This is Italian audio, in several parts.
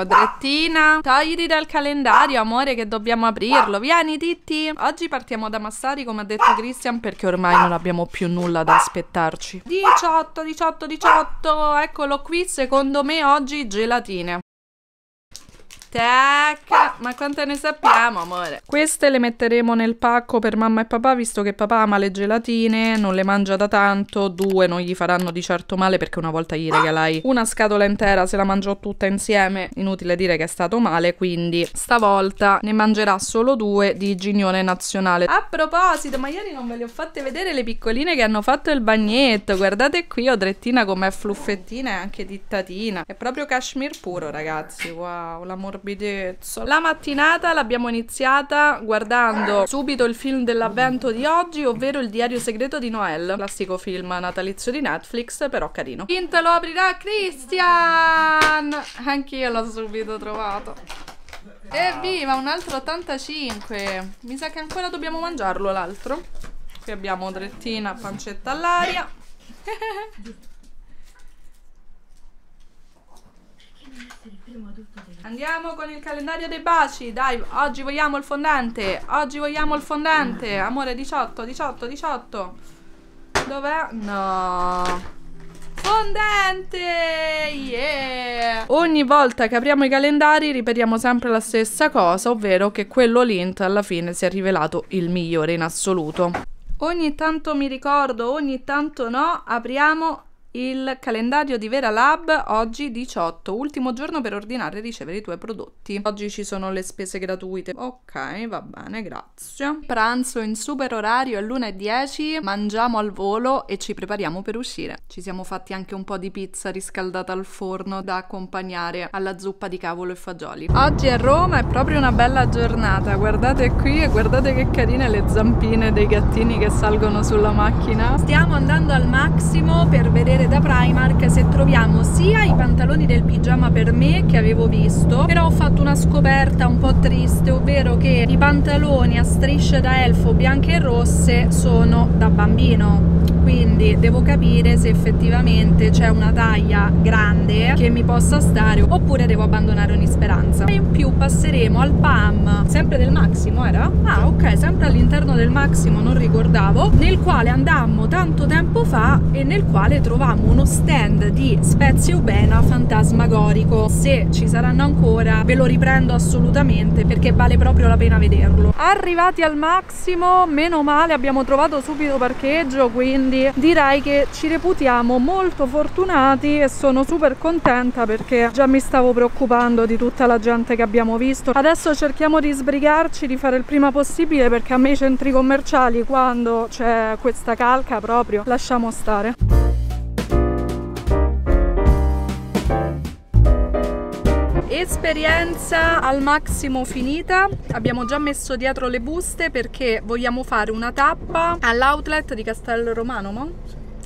Odrettina, togliti dal calendario, amore, che dobbiamo aprirlo. Vieni, Titti. Oggi partiamo da Massari, come ha detto Christian, perché ormai non abbiamo più nulla da aspettarci. 18, 18, 18. Eccolo qui, secondo me oggi gelatine. Tac, ma quante ne sappiamo, amore? Queste le metteremo nel pacco per mamma e papà, visto che papà ama le gelatine, non le mangia da tanto, due non gli faranno di certo male perché una volta gli regalai una scatola intera, se la mangiò tutta insieme, inutile dire che è stato male, quindi stavolta ne mangerà solo due di Gignone Nazionale. A proposito, ma ieri non ve le ho fatte vedere le piccoline che hanno fatto il bagnetto, guardate qui Odrettina com'è fluffettina e anche dittatina, è proprio cashmere puro ragazzi, wow, l'amor morbidezza. La mattinata l'abbiamo iniziata guardando subito il film dell'avvento di oggi, ovvero Il diario segreto di Noel, classico film natalizio di Netflix, però carino. Quinto lo aprirà Christian! Anch'io l'ho subito trovato. Evviva, un altro 85. Mi sa che ancora dobbiamo mangiarlo l'altro. Qui abbiamo drettina, pancetta all'aria. Andiamo con il calendario dei baci, dai, oggi vogliamo il fondante, oggi vogliamo il fondante, amore 18, 18, 18. Dov'è? No. Fondente! Yeah! Ogni volta che apriamo i calendari ripetiamo sempre la stessa cosa, ovvero che quello Lint alla fine si è rivelato il migliore in assoluto. Ogni tanto mi ricordo, ogni tanto no, apriamo il calendario di Vera Lab oggi 18, ultimo giorno per ordinare e ricevere i tuoi prodotti. Oggi ci sono le spese gratuite. Ok, va bene, grazie. Pranzo in super orario all'1.10, mangiamo al volo e ci prepariamo per uscire. Ci siamo fatti anche un po' di pizza riscaldata al forno da accompagnare alla zuppa di cavolo e fagioli. Oggi a Roma è proprio una bella giornata. Guardate qui e guardate che carine le zampine dei gattini che salgono sulla macchina. Stiamo andando al massimo per vedere da Primark se troviamo sia i pantaloni del pigiama per me che avevo visto però ho fatto una scoperta un po' triste ovvero che i pantaloni a strisce da elfo bianche e rosse sono da bambino quindi devo capire se effettivamente c'è una taglia grande che mi possa stare oppure devo abbandonare ogni speranza. E in più passeremo al PAM sempre del Massimo era? ah ok sempre all'interno del Massimo non ricordavo nel quale andammo tanto tempo fa e nel quale trovammo uno stand di spezie ubena fantasmagorico. Se ci saranno ancora ve lo riprendo assolutamente perché vale proprio la pena vederlo. Arrivati al Massimo meno male abbiamo trovato subito parcheggio quindi quindi direi che ci reputiamo molto fortunati e sono super contenta perché già mi stavo preoccupando di tutta la gente che abbiamo visto. Adesso cerchiamo di sbrigarci di fare il prima possibile perché a me i centri commerciali quando c'è questa calca proprio lasciamo stare esperienza al massimo finita abbiamo già messo dietro le buste perché vogliamo fare una tappa all'outlet di Castello Romano no?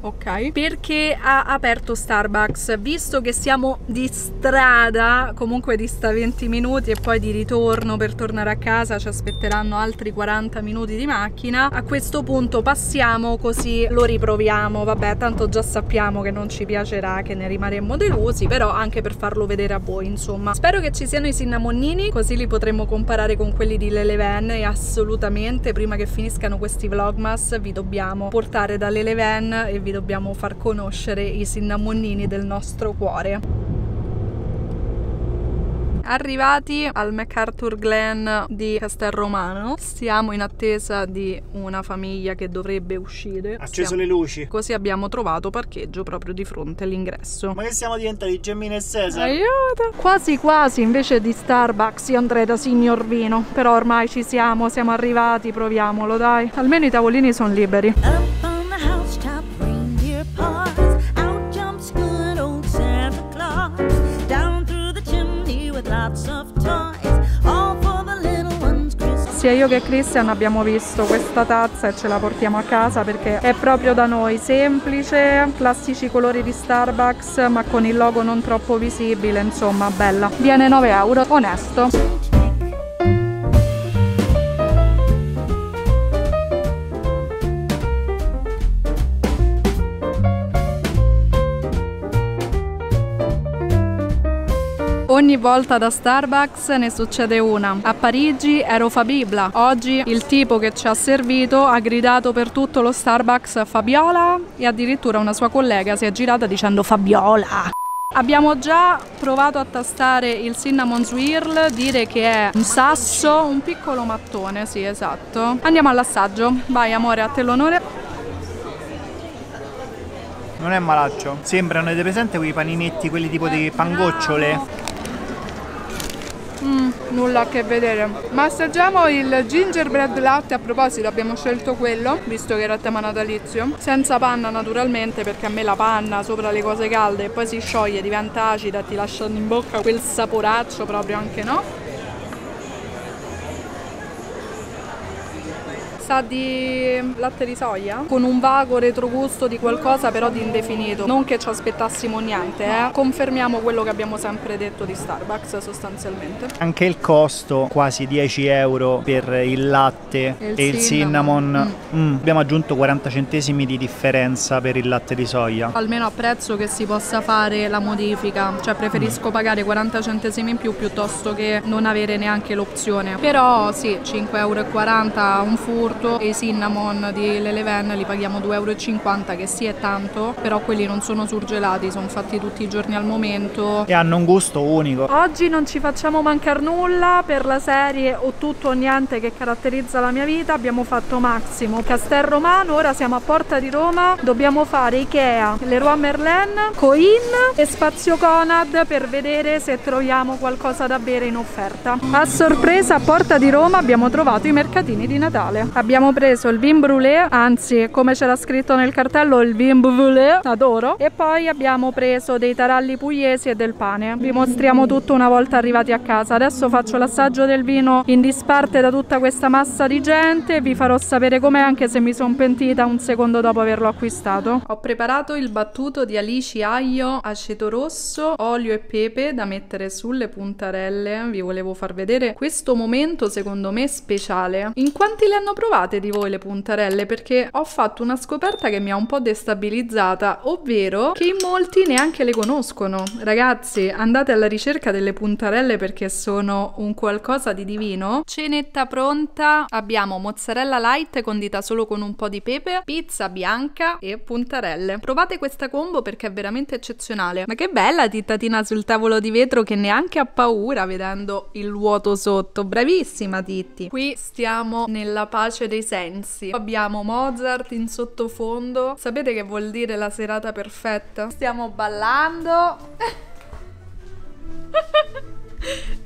Ok. Perché ha aperto Starbucks. Visto che siamo di strada comunque di sta 20 minuti e poi di ritorno per tornare a casa ci aspetteranno altri 40 minuti di macchina a questo punto passiamo così lo riproviamo. Vabbè tanto già sappiamo che non ci piacerà che ne rimarremo delusi però anche per farlo vedere a voi insomma. Spero che ci siano i cinnamonnini così li potremo comparare con quelli di Leleven e assolutamente prima che finiscano questi vlogmas vi dobbiamo portare da Leleven e vi vi dobbiamo far conoscere i cinnamonnini del nostro cuore. Arrivati al MacArthur Glen di Castelromano siamo in attesa di una famiglia che dovrebbe uscire. Acceso siamo... le luci. Così abbiamo trovato parcheggio proprio di fronte all'ingresso. Ma che siamo diventati Gemmina e Cesar? Aiuto! Quasi quasi invece di Starbucks io andrei da signor vino. Però ormai ci siamo siamo arrivati proviamolo dai. Almeno i tavolini sono liberi Sia io che Christian abbiamo visto questa tazza e ce la portiamo a casa perché è proprio da noi, semplice, classici colori di Starbucks ma con il logo non troppo visibile, insomma bella. Viene 9 euro, onesto. Ogni volta da Starbucks ne succede una. A Parigi ero Fabibla. Oggi il tipo che ci ha servito ha gridato per tutto lo Starbucks Fabiola e addirittura una sua collega si è girata dicendo Fabiola. Abbiamo già provato a tastare il cinnamon swirl, dire che è un sasso, un piccolo mattone, sì esatto. Andiamo all'assaggio. Vai amore, a te l'onore. Non è malaccio. Sembrano, avete presente quei paninetti, quelli tipo di pangocciole? Mm, nulla a che vedere. Ma assaggiamo il gingerbread latte. A proposito, abbiamo scelto quello, visto che era tema natalizio. Senza panna, naturalmente, perché a me la panna sopra le cose calde e poi si scioglie, diventa acida, ti lasciano in bocca quel saporaccio proprio anche no. Sa di latte di soia con un vago retrogusto di qualcosa però di indefinito non che ci aspettassimo niente eh. confermiamo quello che abbiamo sempre detto di Starbucks sostanzialmente Anche il costo, quasi 10 euro per il latte E il e il cinnamon. cinnamon. Mm, abbiamo aggiunto 40 centesimi di differenza per il latte di soia. almeno apprezzo che si possa fare la modifica cioè preferisco pagare 40 centesimi in più piuttosto che non avere neanche l'opzione però sì 5,40 euro un furto e i cinnamon di Leleven li paghiamo 2,50 euro che sì è tanto però quelli non sono surgelati sono fatti tutti i giorni al momento E hanno un gusto unico. Oggi non ci facciamo mancare nulla per la serie o tutto o niente che caratterizza la mia vita. Abbiamo fatto Massimo, Castel Romano, ora siamo a Porta di Roma. Dobbiamo fare Ikea, Leroy Merlin, Coin e Spazio Conad per vedere se troviamo qualcosa da bere in offerta. A sorpresa a Porta di Roma abbiamo trovato i mercatini di Natale. Abbiamo preso il vin brûlé, anzi come c'era scritto nel cartello il vin brûlé, adoro. E poi abbiamo preso dei taralli pugliesi e del pane. Vi mostriamo tutto una volta arrivati a casa. Adesso faccio l'assaggio del vino in disparte da tutta questa massa di gente. Vi farò sapere com'è anche se mi sono pentita un secondo dopo averlo acquistato. Ho preparato il battuto di alici, aglio, aceto rosso, olio e pepe da mettere sulle puntarelle. Vi volevo far vedere questo momento secondo me speciale. In quanti le hanno provate di voi le puntarelle? Perché ho fatto una scoperta che mi ha un po' destabilizzata, ovvero che in molti neanche le conoscono. Ragazzi, andate alla ricerca delle puntarelle perché sono un qualcosa di divino. Cenetta pronta, abbiamo mozzarella light condita solo con un po' di pepe, pizza bianca e puntarelle. Provate questa combo perché è veramente eccezionale. Ma che bella Tittatina sul tavolo di vetro che neanche ha paura vedendo il vuoto sotto. Bravissima Titti. Qui stiamo nella pace dei sensi. Abbiamo Mozart in sottofondo. Sapete che vuol dire la serata perfetta? Stiamo ballando.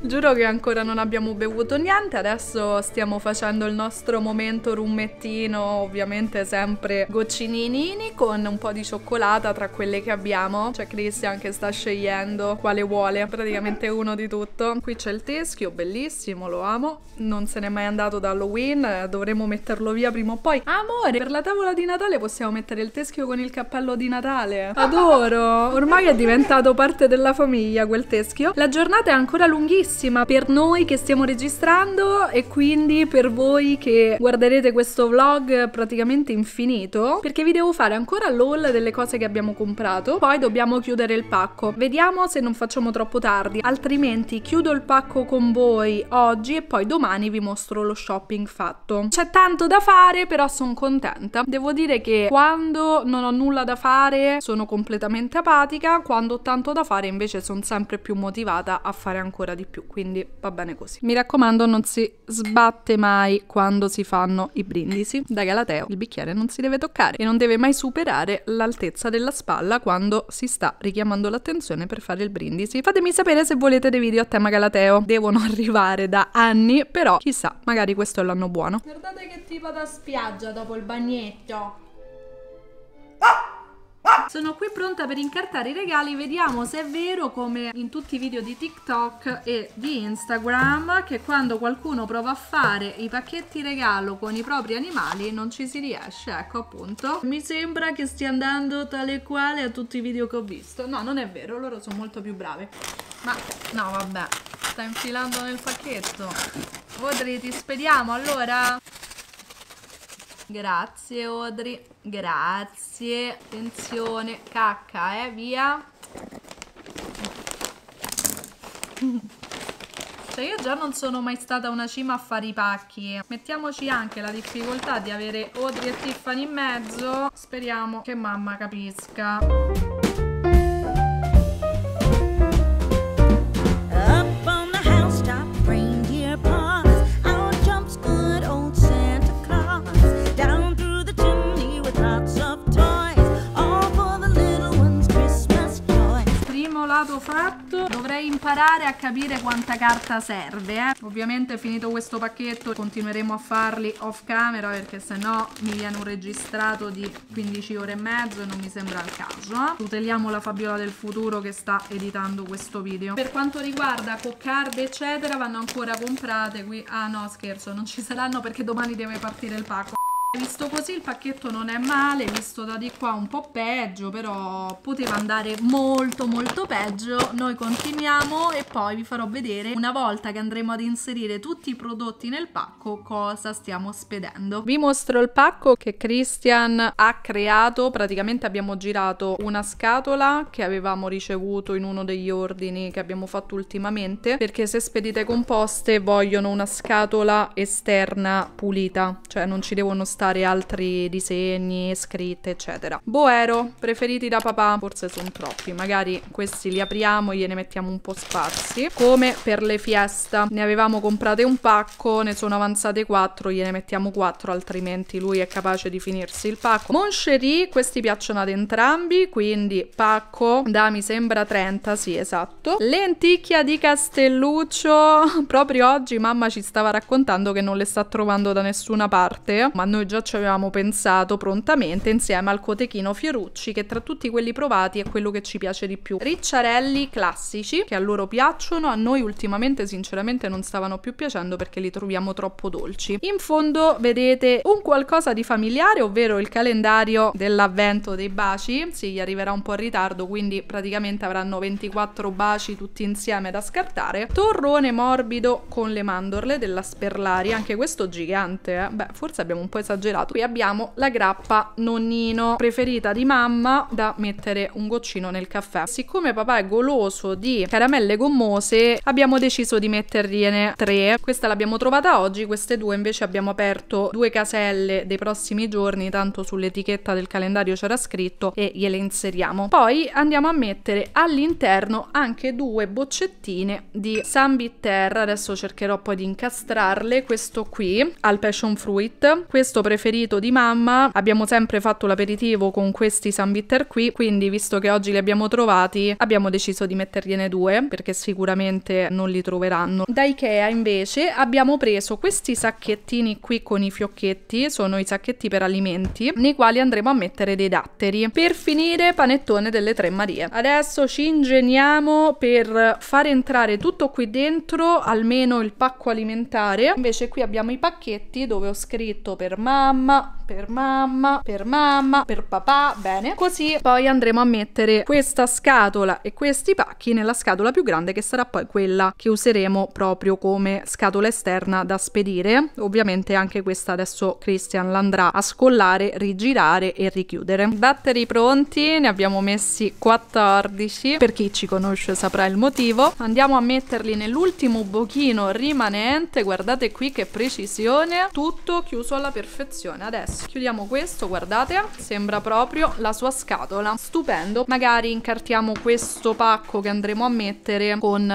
Giuro che ancora non abbiamo bevuto niente, adesso stiamo facendo il nostro momento rummettino, ovviamente sempre goccininini con un po' di cioccolata tra quelle che abbiamo. C'è Christian che sta scegliendo quale vuole, praticamente uno di tutto. Qui c'è il teschio, bellissimo, lo amo. Non se n'è mai andato da Halloween, eh, dovremo metterlo via prima o poi. Amore, per la tavola di Natale possiamo mettere il teschio con il cappello di Natale. Adoro! Ormai è diventato parte della famiglia quel teschio. La giornata è ancora lunghissima per noi che stiamo registrando e quindi per voi che guarderete questo vlog praticamente infinito perché vi devo fare ancora l'haul delle cose che abbiamo comprato. Poi dobbiamo chiudere il pacco. Vediamo se non facciamo troppo tardi altrimenti chiudo il pacco con voi oggi e poi domani vi mostro lo shopping fatto. C'è tanto da fare però sono contenta. Devo dire che quando non ho nulla da fare sono completamente apatica. Quando ho tanto da fare invece sono sempre più motivata a fare ancora di più quindi va bene così. Mi raccomando, non si sbatte mai quando si fanno i brindisi. Da Galateo il bicchiere non si deve toccare e non deve mai superare l'altezza della spalla quando si sta richiamando l'attenzione per fare il brindisi. Fatemi sapere se volete dei video a tema Galateo. Devono arrivare da anni, però chissà, magari questo è l'anno buono. Guardate che tipo da spiaggia dopo il bagnetto. Sono qui pronta per incartare i regali, vediamo se è vero come in tutti i video di TikTok e di Instagram che quando qualcuno prova a fare i pacchetti regalo con i propri animali non ci si riesce, ecco appunto. Mi sembra che stia andando tale quale a tutti i video che ho visto. No, non è vero, loro sono molto più brave. Ma no, vabbè, sta infilando nel pacchetto. Audrey, ti spediamo allora? Grazie Audrey, grazie. Attenzione, cacca, eh, via. Cioè io già non sono mai stata una cima a fare i pacchi. Mettiamoci anche la difficoltà di avere Audrey e Tiffany in mezzo. Speriamo che mamma capisca. Lato fatto, dovrei imparare a capire quanta carta serve. Eh. Ovviamente finito questo pacchetto continueremo a farli off camera perché sennò mi viene un registrato di 15 ore e mezzo e non mi sembra il caso. Eh. Tuteliamo la Fabiola del futuro che sta editando questo video. Per quanto riguarda coccarde eccetera vanno ancora comprate qui. Ah no scherzo, non ci saranno perché domani deve partire il pacco. Visto così il pacchetto non è male, visto da di qua un po' peggio, però poteva andare molto molto peggio. Noi continuiamo e poi vi farò vedere una volta che andremo ad inserire tutti i prodotti nel pacco cosa stiamo spedendo. Vi mostro il pacco che Christian ha creato, praticamente abbiamo girato una scatola che avevamo ricevuto in uno degli ordini che abbiamo fatto ultimamente, perché se spedite composte vogliono una scatola esterna pulita, cioè non ci devono stare altri disegni, scritte, eccetera. Boero, preferiti da papà, forse sono troppi, magari questi li apriamo, gliene mettiamo un po' sparsi. Come per le fiesta, ne avevamo comprate un pacco, ne sono avanzate quattro, gliene mettiamo quattro, altrimenti lui è capace di finirsi il pacco. Moncherie, questi piacciono ad entrambi, quindi pacco da mi sembra 30, sì esatto. Lenticchia di Castelluccio, proprio oggi mamma ci stava raccontando che non le sta trovando da nessuna parte, ma noi già ci avevamo pensato prontamente insieme al cotechino Fiorucci che tra tutti quelli provati è quello che ci piace di più. Ricciarelli classici che a loro piacciono, a noi ultimamente sinceramente non stavano più piacendo perché li troviamo troppo dolci. In fondo vedete un qualcosa di familiare, ovvero il calendario dell'avvento dei baci, sì gli arriverà un po' in ritardo quindi praticamente avranno 24 baci tutti insieme da scartare. Torrone morbido con le mandorle della Sperlari, anche questo gigante, eh? beh forse abbiamo un po' esagerato. Qui abbiamo la grappa nonnino preferita di mamma da mettere un goccino nel caffè. Siccome papà è goloso di caramelle gommose, abbiamo deciso di mettergliene tre. Questa l'abbiamo trovata oggi, queste due invece abbiamo aperto due caselle dei prossimi giorni, tanto sull'etichetta del calendario c'era scritto e gliele inseriamo. Poi andiamo a mettere all'interno anche due boccettine di San Bitter, adesso cercherò poi di incastrarle, questo qui al passion fruit, questo preferito di mamma, abbiamo sempre fatto l'aperitivo con questi San Bitter qui, quindi visto che oggi li abbiamo trovati abbiamo deciso di mettergliene due perché sicuramente non li troveranno. Da Ikea invece abbiamo preso questi sacchettini qui con i fiocchetti, sono i sacchetti per alimenti, nei quali andremo a mettere dei datteri. Per finire panettone delle Tre Marie. Adesso ci ingegnamo per far entrare tutto qui dentro, almeno il pacco alimentare. Invece qui abbiamo i pacchetti dove ho scritto per mamma, mama. Per mamma, per mamma, per papà, bene. Così poi andremo a mettere questa scatola e questi pacchi nella scatola più grande che sarà poi quella che useremo proprio come scatola esterna da spedire. Ovviamente anche questa adesso Christian l'andrà a scollare, rigirare e richiudere. Datteri pronti, ne abbiamo messi 14. Per chi ci conosce saprà il motivo. Andiamo a metterli nell'ultimo buchino rimanente. Guardate qui che precisione. Tutto chiuso alla perfezione. Adesso chiudiamo questo, guardate, sembra proprio la sua scatola. Stupendo. Magari incartiamo questo pacco che andremo a mettere con uh,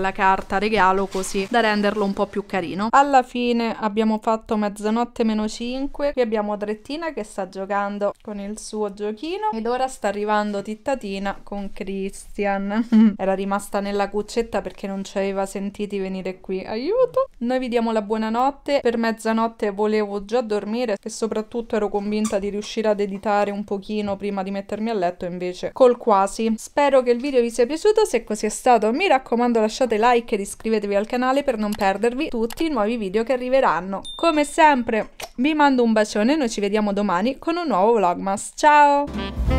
la carta regalo così da renderlo un po' più carino. Alla fine abbiamo fatto mezzanotte meno 5. Qui abbiamo Trettina che sta giocando con il suo giochino ed ora sta arrivando Tittatina con Christian. Era rimasta nella cuccetta perché non ci aveva sentiti venire qui. Aiuto! Noi vi diamo la buonanotte. Per mezzanotte volevo già dormire e soprattutto ero convinta di riuscire ad editare un pochino prima di mettermi a letto invece col quasi. Spero che il video vi sia piaciuto, se così è stato mi raccomando lasciate like ed iscrivetevi al canale per non perdervi tutti i nuovi video che arriveranno. Come sempre vi mando un bacione, noi ci vediamo domani con un nuovo vlogmas. Ciao!